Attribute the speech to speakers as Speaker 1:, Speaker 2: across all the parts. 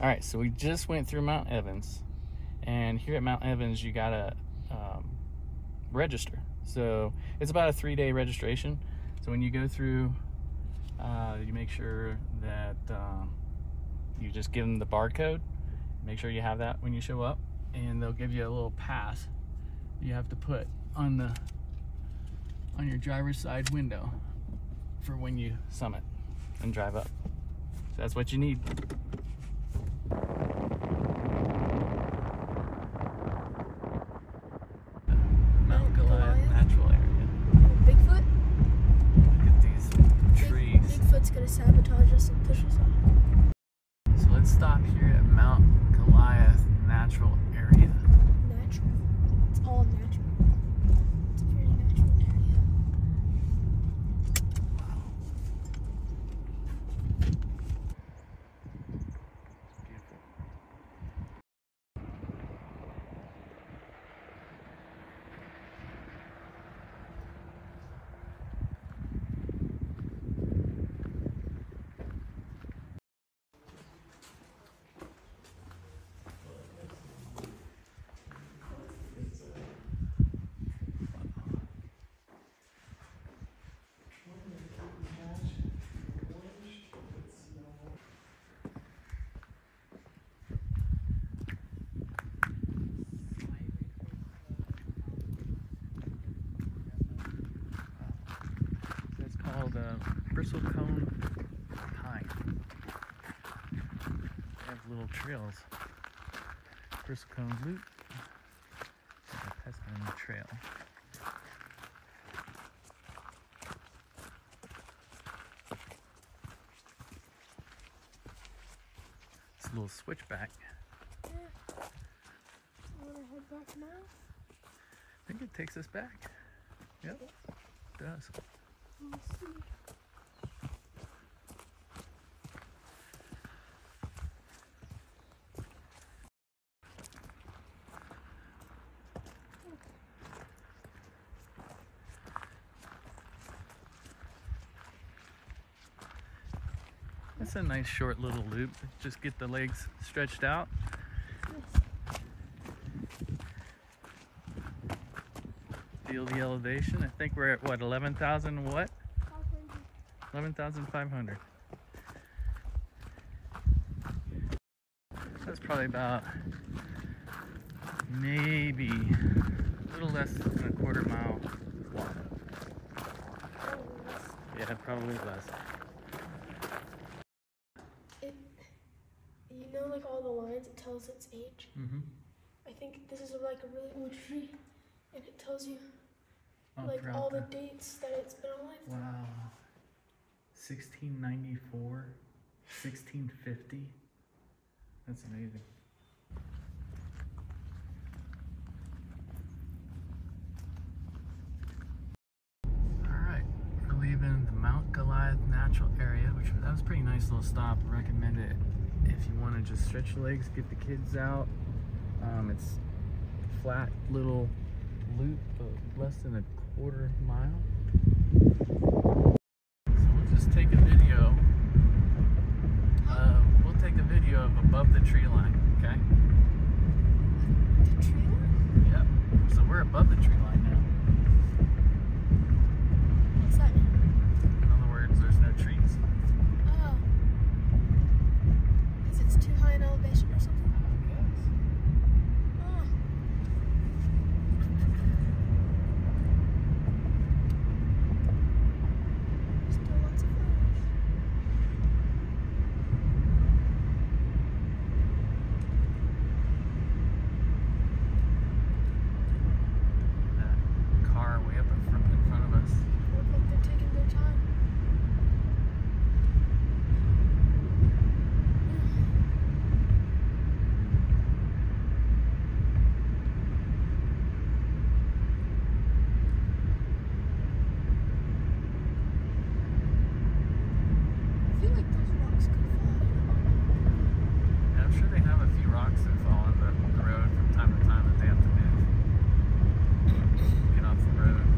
Speaker 1: All right, so we just went through Mount Evans, and here at Mount Evans, you gotta um, register. So it's about a three-day registration. So when you go through, uh, you make sure that um, you just give them the barcode. Make sure you have that when you show up, and they'll give you a little pass you have to put on the on your driver's side window for when you summit and drive up. So that's what you need. Mount Goliath? Natural Area.
Speaker 2: Bigfoot?
Speaker 1: Look at these
Speaker 2: Big-
Speaker 1: trees.
Speaker 2: Bigfoot's gonna sabotage us and push us off.
Speaker 1: So let's stop here at Mount Goliath Natural Area.
Speaker 2: Natural. It's all natural. It's a very natural area.
Speaker 1: Beautiful. That's called uh, bristlecone pine. They have little trails. Bristlecone loop. and a Pescatine trail. It's a little switchback.
Speaker 2: Yeah. Wanna head back now?
Speaker 1: I think it takes us back. Yep, it does.
Speaker 2: Let's see.
Speaker 1: A nice short little loop. Just get the legs stretched out. Feel the elevation. I think we're at what, 11,000 what? 11,500. That's probably about maybe a little less than a quarter mile walk. Yeah, probably less.
Speaker 2: It, you know, like all the lines, it tells its age.
Speaker 1: Mm-hmm.
Speaker 2: I think this is like a really old tree, and it tells you
Speaker 1: Oh,
Speaker 2: like all the dates that it's been alive.
Speaker 1: Wow. 1694, 1650. That's amazing. Alright, we're leaving the Mount Goliath Natural Area, which that was a pretty nice little stop. I recommend it if you want to just stretch your legs, get the kids out. Um, it's flat little loop, but less than a quarter mile. So we'll just take a video. Uh, we'll take a video of above the tree line, okay?
Speaker 2: The tree line?
Speaker 1: Yep. So we're above the tree line now.
Speaker 2: What's that mean?
Speaker 1: In other words, there's no trees.
Speaker 2: Oh. Because it's too high in elevation or something? Oh. Still lots of flowers.
Speaker 1: That car way up in front, in front of us.
Speaker 2: Look like they're taking their time. I feel like those rocks could fall.
Speaker 1: And I'm they have a few rocks that fall on the, the road from time to time that they have to move. Get off the road.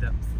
Speaker 1: Depth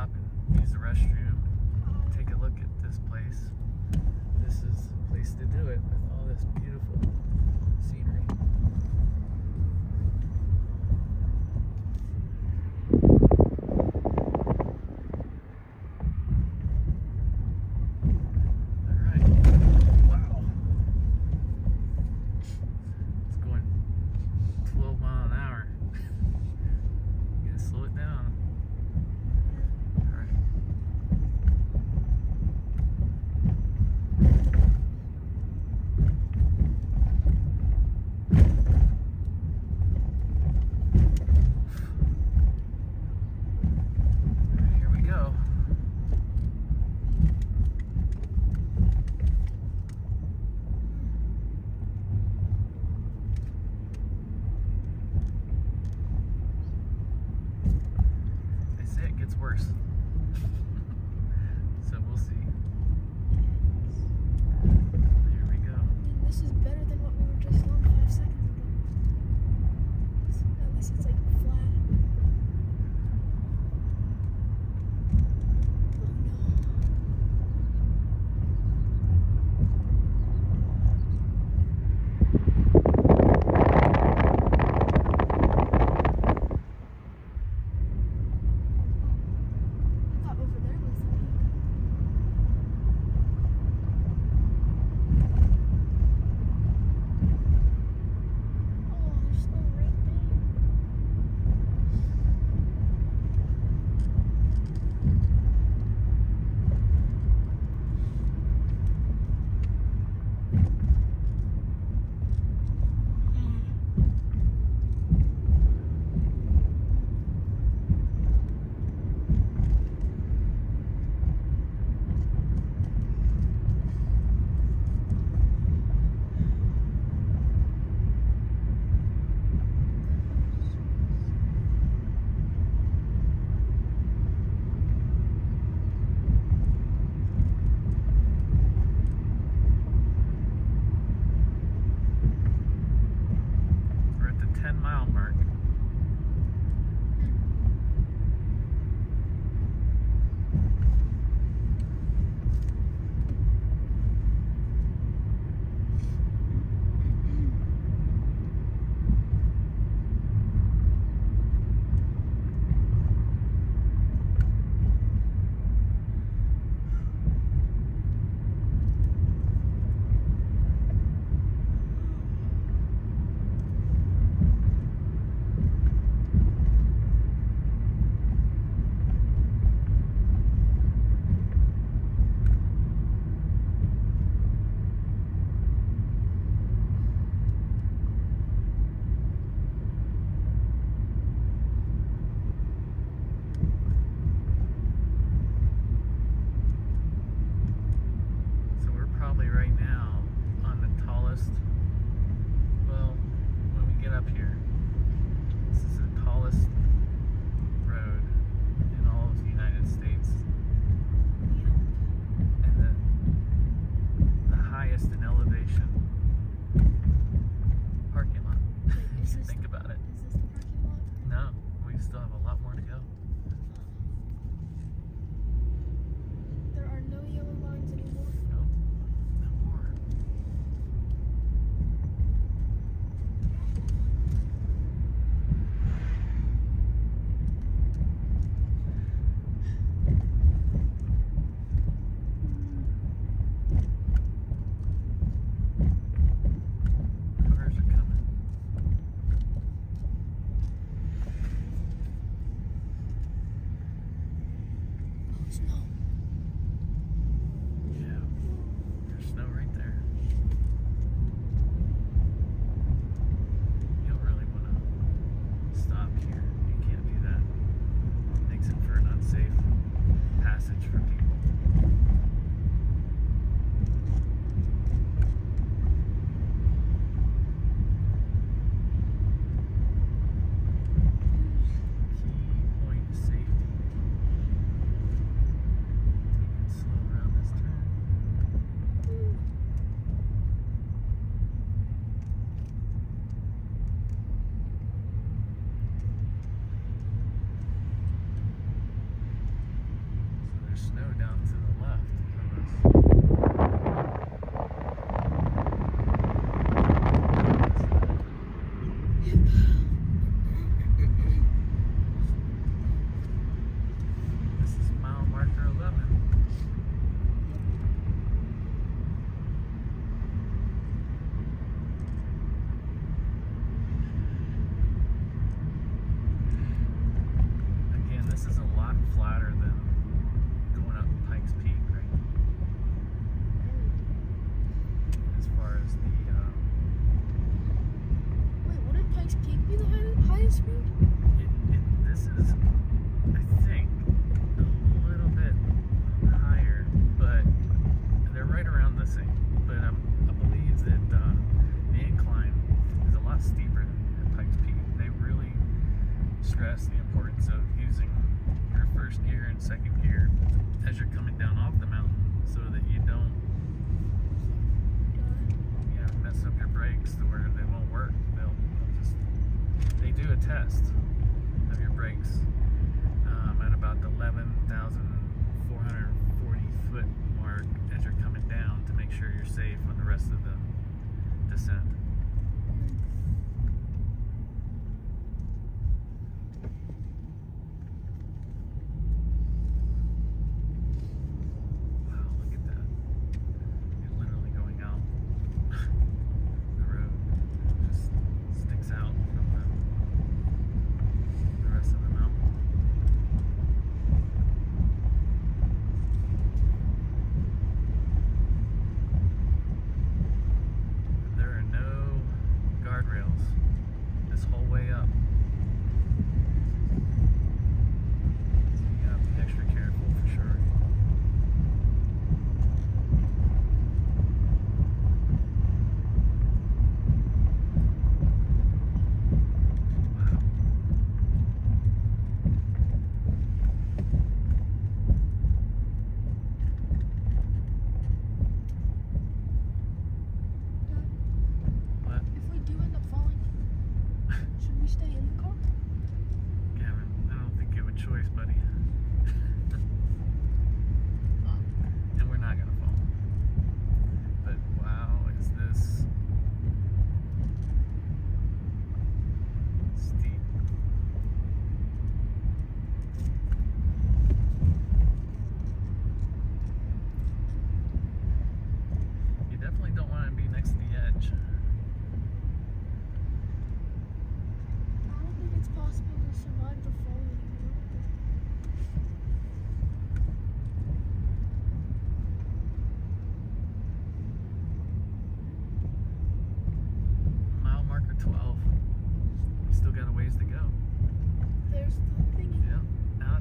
Speaker 1: stop and use the restroom, take a look at this place. This is the place to do it with all this beautiful scenery.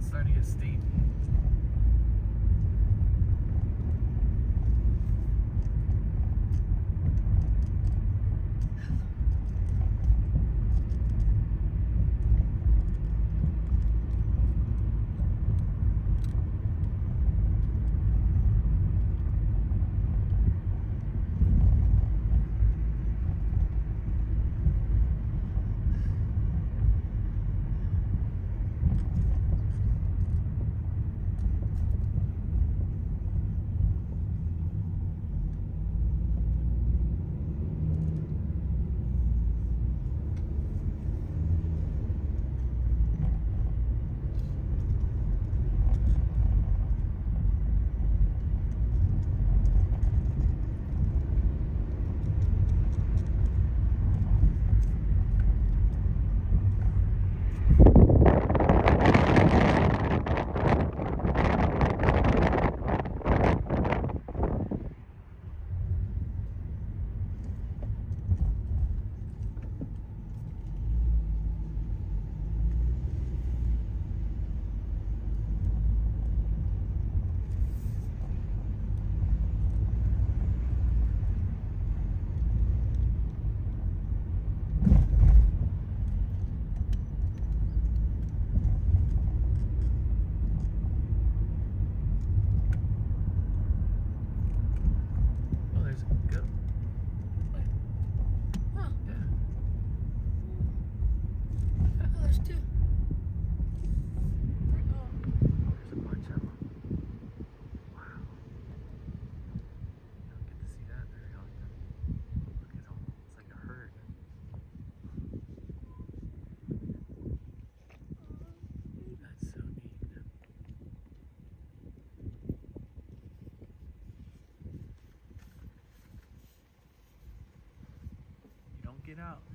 Speaker 1: Starting to get steep. You out.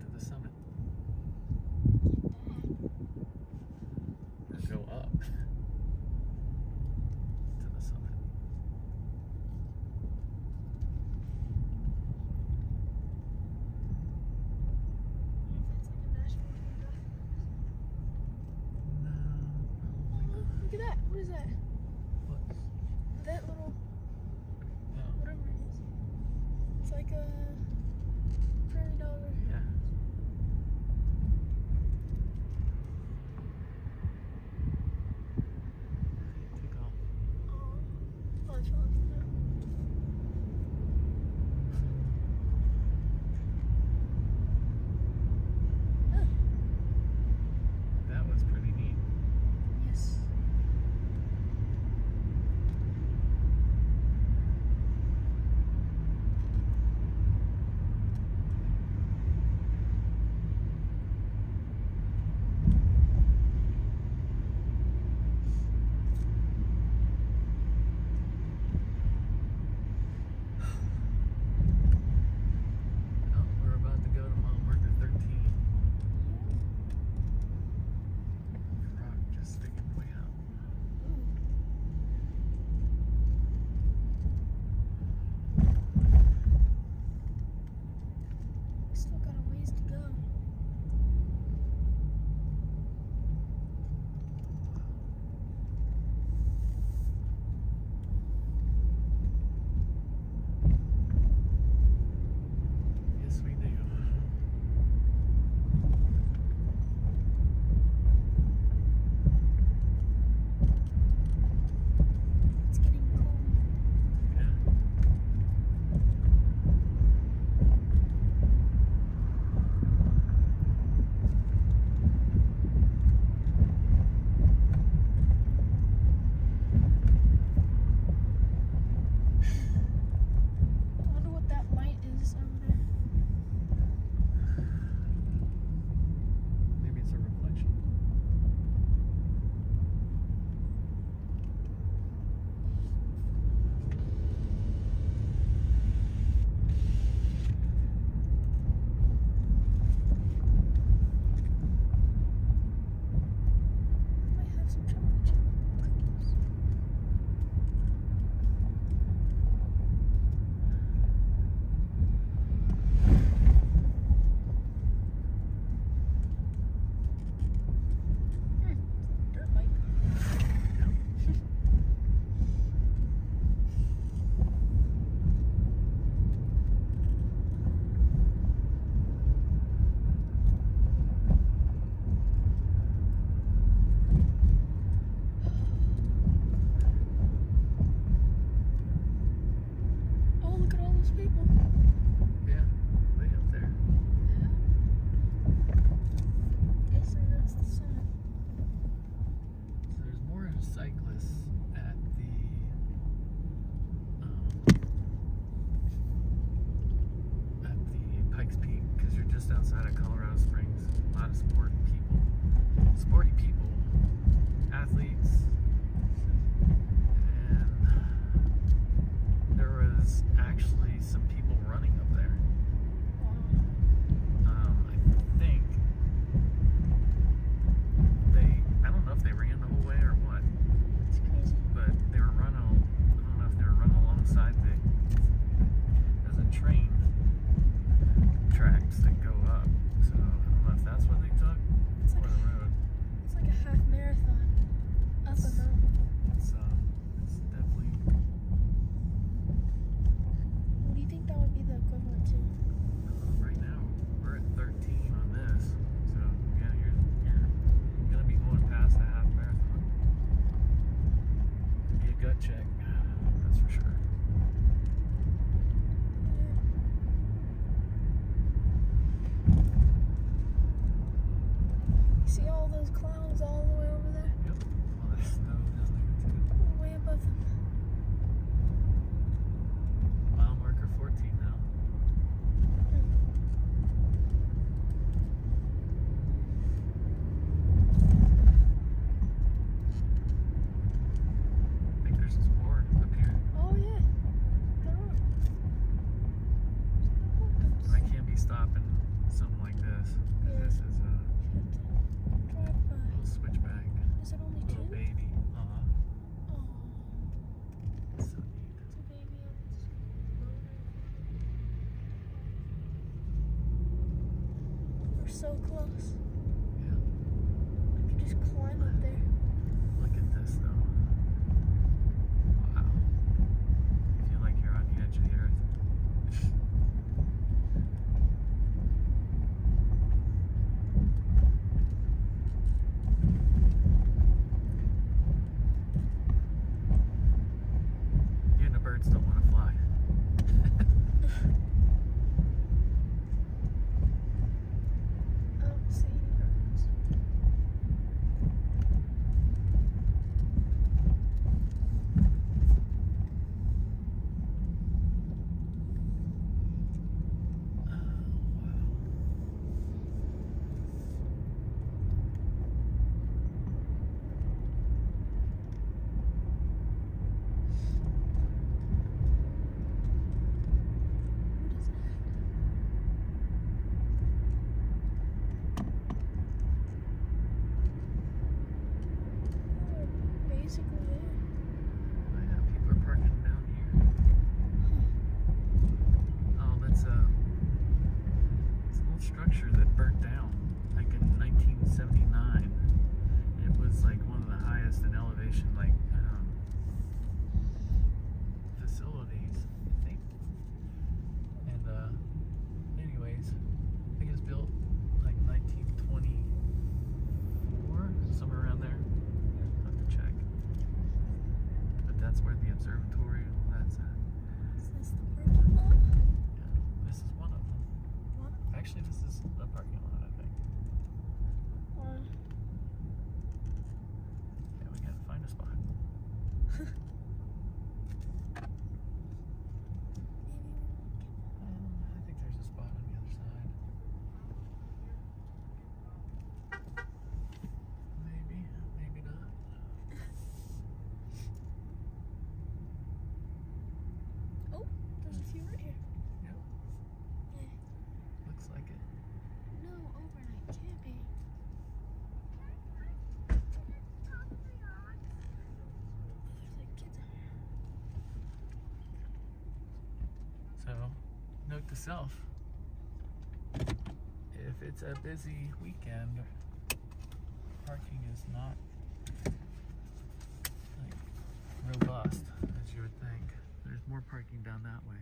Speaker 2: to the summit. Go up to the summit. No.
Speaker 1: Look at that. What is that?
Speaker 2: check. That's for sure.
Speaker 1: So, note to self, if it's a busy weekend, parking is not like robust as you would think. There's more parking down that way.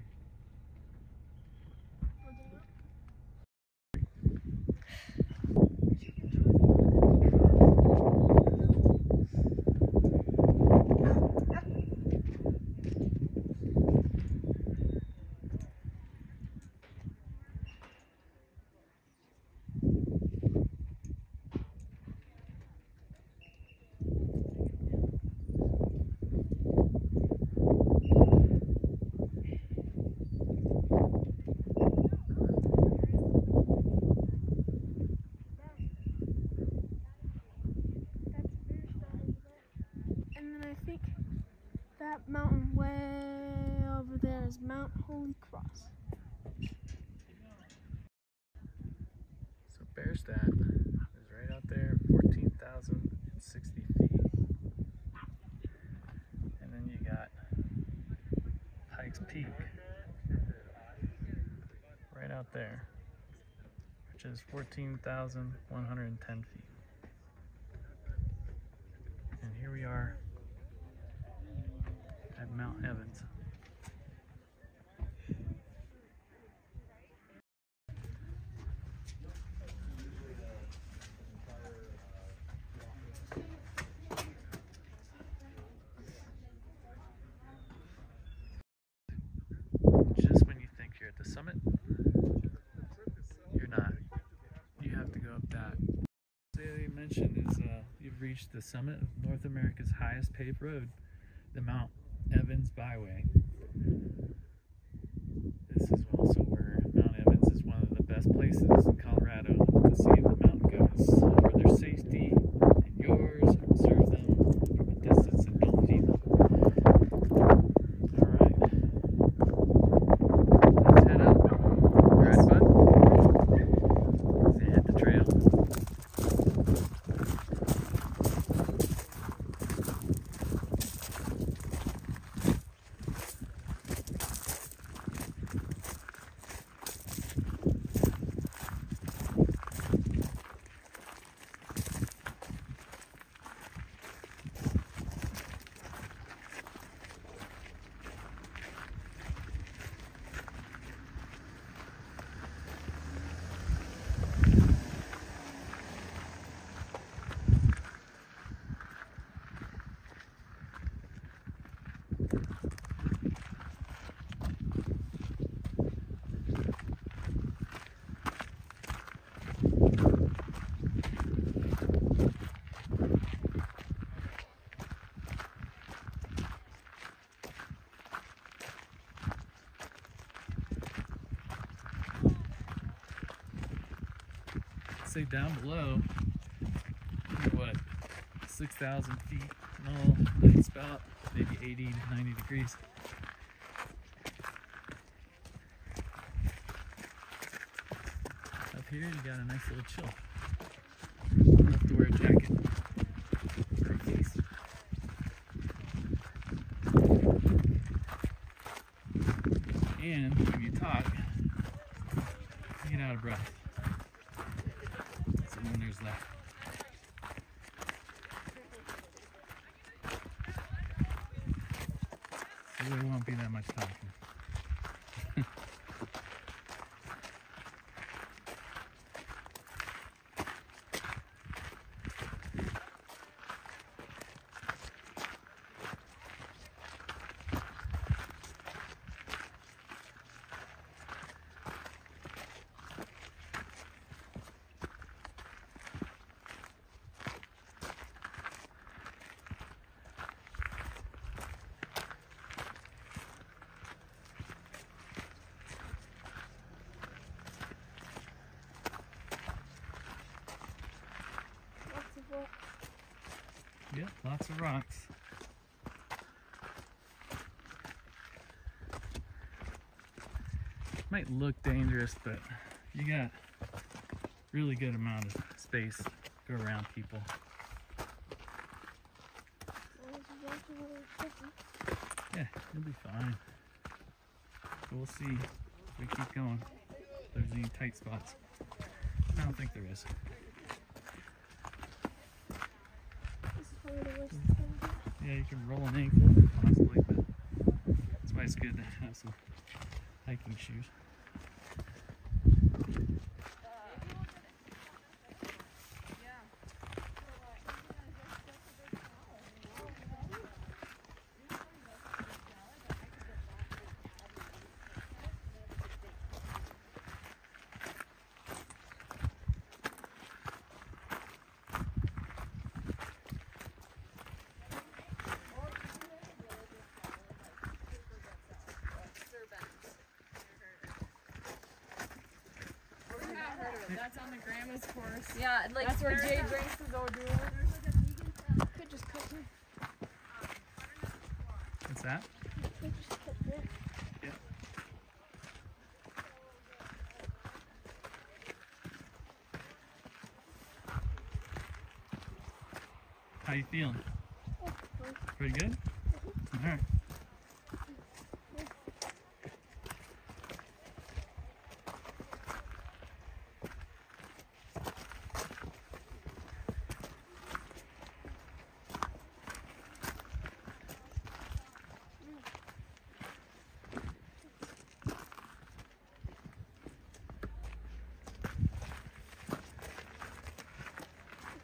Speaker 2: as Mount Holy Cross.
Speaker 1: So Bierstadt is right out there, 14,060 feet. And then you got Pikes Peak right out there, which is 14,110 feet. And here we are at Mount Evans. mentioned is uh, you've reached the summit of North America's highest paved road, the Mount Evans Byway. This is also where Mount Evans is one of the best places in Colorado to see say down below, what, 6,000 feet? No, it's about maybe 80 to 90 degrees. Up here, you got a nice little chill. You don't have to wear a jacket. or a case. And when you talk, you get out of breath. So when there's that. So there won't be that much talking.
Speaker 2: Lots of what?
Speaker 1: Yep, lots of rocks. Might look dangerous, but you got really good amount of space to go around people. Yeah, you'll be fine. But we'll see if we keep going. If there's any tight spots. I don't think there is.
Speaker 2: This is probably the worst it's gonna get.
Speaker 1: Yeah, you can roll an ankle possibly, but it's good to have some hiking shoes.
Speaker 3: That's on the grandma's course.
Speaker 4: Yeah, like
Speaker 3: That's where
Speaker 4: there's
Speaker 3: Jade
Speaker 4: a-
Speaker 3: drinks to go do it.
Speaker 2: Could just cut me.
Speaker 1: What's that?
Speaker 2: Could just cut there.
Speaker 1: Yeah. How you feeling? Pretty good? Alright.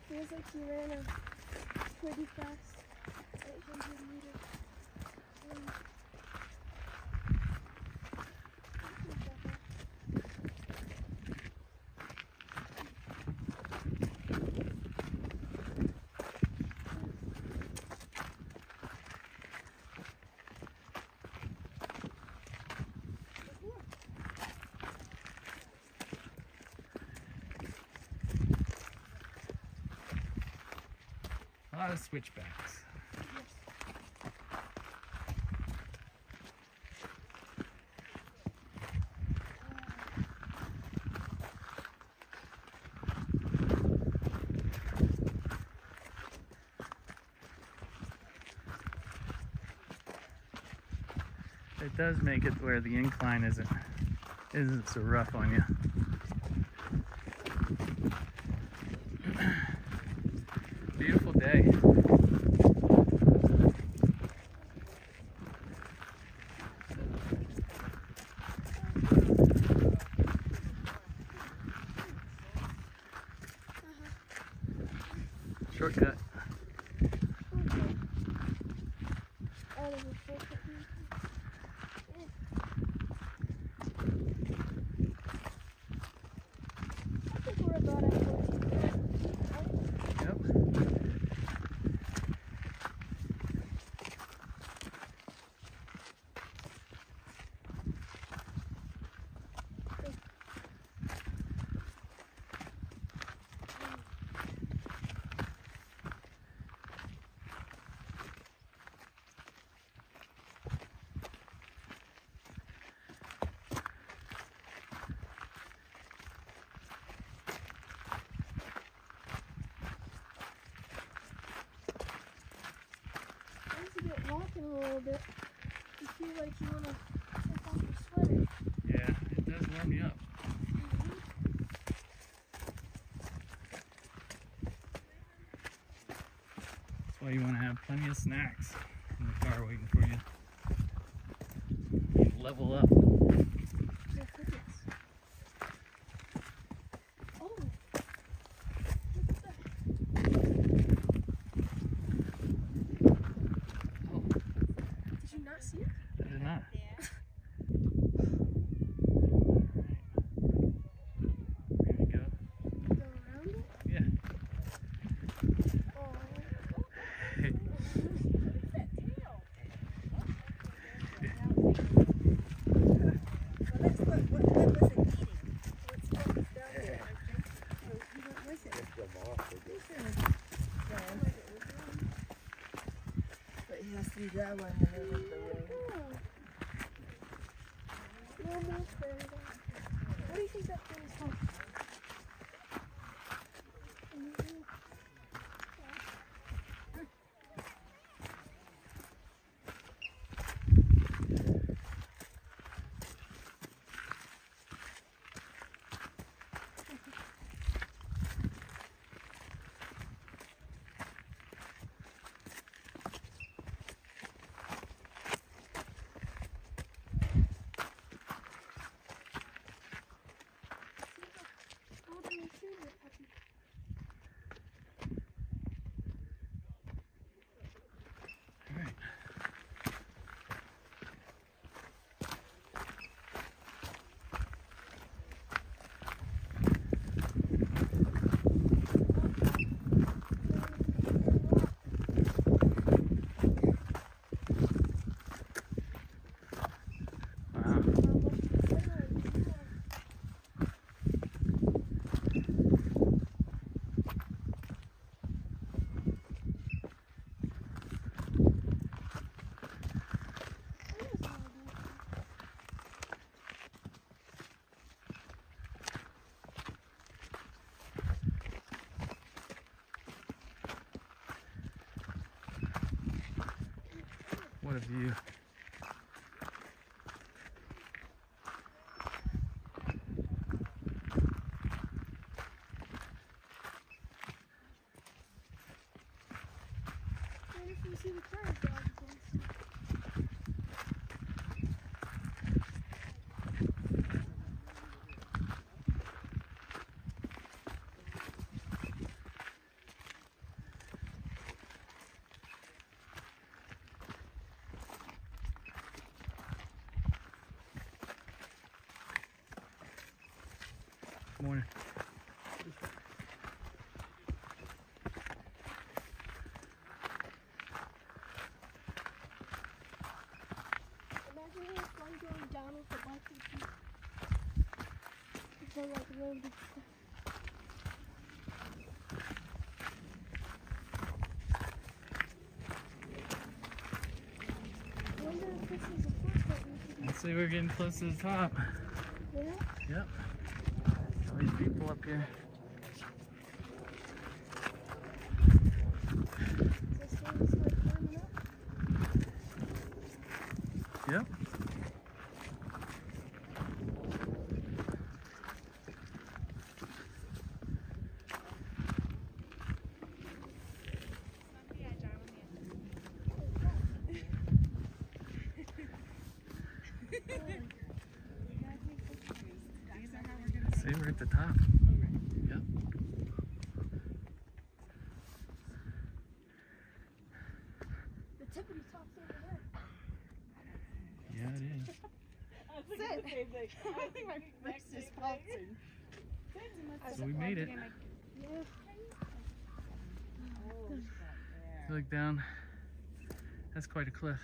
Speaker 2: Feels like you ran a pretty fast
Speaker 1: of switchbacks. It does make it where the incline isn't isn't so rough on you. Beautiful day. Shortcut.
Speaker 2: okay. Oh, there's a shortcut here. I think we're about at 14 right?
Speaker 1: Yep.
Speaker 2: Walking a little bit, you feel like you want to take off your sweater.
Speaker 1: Yeah, it does warm you up. That's why you want to have plenty of snacks in the car waiting for you. Level up.
Speaker 2: Oh, goodness. Oh, look at that.
Speaker 1: Oh,
Speaker 2: Did you not see it?
Speaker 1: I did not. There we go.
Speaker 2: Go around it?
Speaker 1: Yeah.
Speaker 2: Oh.
Speaker 4: Let's look, what, what was it eating? What's what was down there? Oh, what was it? The.
Speaker 2: What do you think that could
Speaker 1: Let's see, we're getting close to the top.
Speaker 2: Yeah?
Speaker 1: Yep. People up here.
Speaker 2: This thing's like climbing up.
Speaker 1: Yep. See, we're at the top. Yep.
Speaker 2: The tippity top's over there.
Speaker 1: Yeah, it is.
Speaker 4: I was thinking the same thing. I think my wrist is pulsing.
Speaker 1: So we made it.
Speaker 2: Yeah.
Speaker 1: Look down. That's quite a cliff.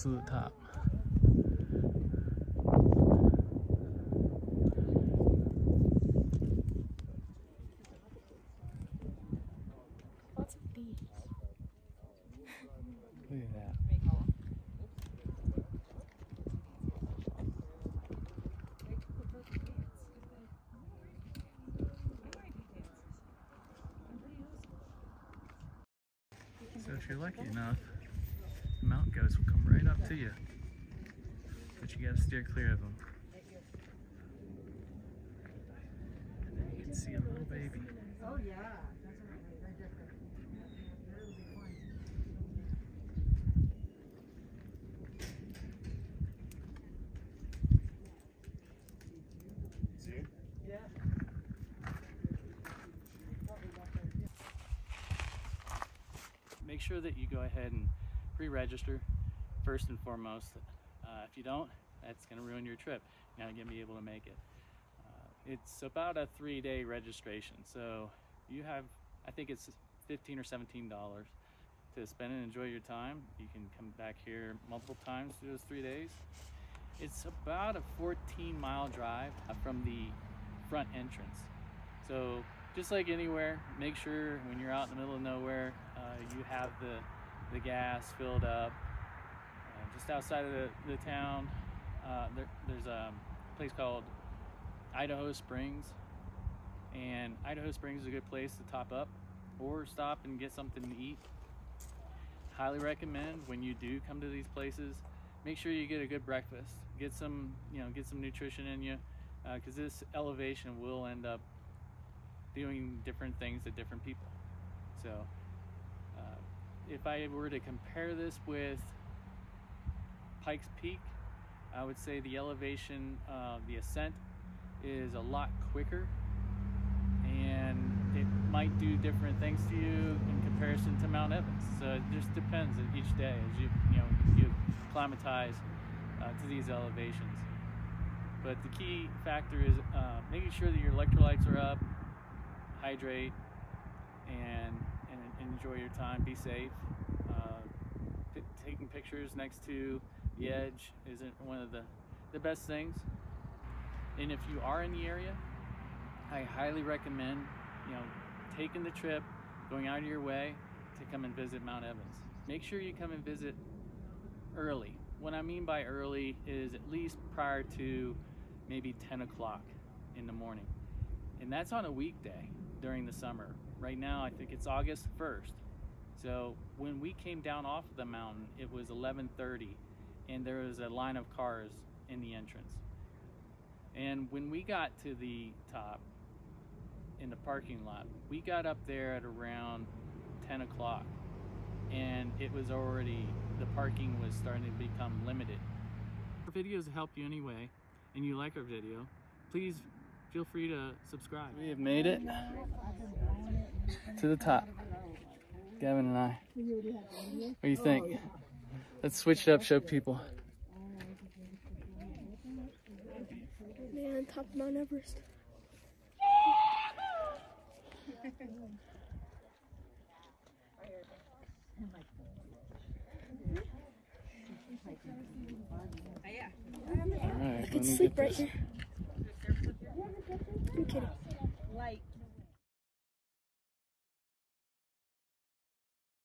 Speaker 1: Absolute top.
Speaker 2: Lots of bees.
Speaker 1: Look at that. So if you're lucky enough, the mountain goats will come right up to you. But you gotta steer clear of them. And then you can see a little baby.
Speaker 4: Oh, yeah. That's right. They're different. They're really fun.
Speaker 1: make sure that you go ahead and pre-register first and foremost. Uh, if you don't, that's going to ruin your trip. You're not going to be able to make it. Uh, it's about a three-day registration, so you have, I think it's 15 or 17 dollars to spend and enjoy your time. You can come back here multiple times through those three days. It's about a 14 mile drive uh, from the front entrance. So just like anywhere, make sure when you're out in the middle of nowhere, uh, you have the, the gas filled up. Uh, just outside of the, the town, uh, there, there's a place called Idaho Springs. And Idaho Springs is a good place to top up or stop and get something to eat. Highly recommend when you do come to these places, make sure you get a good breakfast. Get some, you know, get some nutrition in you, because this elevation will end up doing different things to different people. So, uh, if I were to compare this with Pikes Peak, I would say the elevation, uh, the ascent is a lot quicker and it might do different things to you in comparison to Mount Evans. So it just depends each day as you, you know, you climatize uh, to these elevations. But the key factor is uh, making sure that your electrolytes are up, hydrate, and, and enjoy your time. Be safe. Uh, taking pictures next to the edge isn't one of the, the best things. And if you are in the area, I highly recommend, you know, taking the trip, going out of your way to come and visit Mount Evans. Make sure you come and visit early. What I mean by early is at least prior to maybe 10 o'clock in the morning. And that's on a weekday during the summer. Right now, I think it's August 1st. So when we came down off of the mountain, it was 11:30, and there was a line of cars in the entrance. And when we got to the top in the parking lot, we got up there at around 10 o'clock, and it was already the parking was starting to become limited. Our videos help you anyway, and you like our video, please feel free to subscribe. We have made it to the top. Gavin and I. What do you think? Oh, Let's switch it up, show people.
Speaker 2: Man, top of Mount Everest.
Speaker 1: All right,
Speaker 2: I could sleep right here. I'm kidding.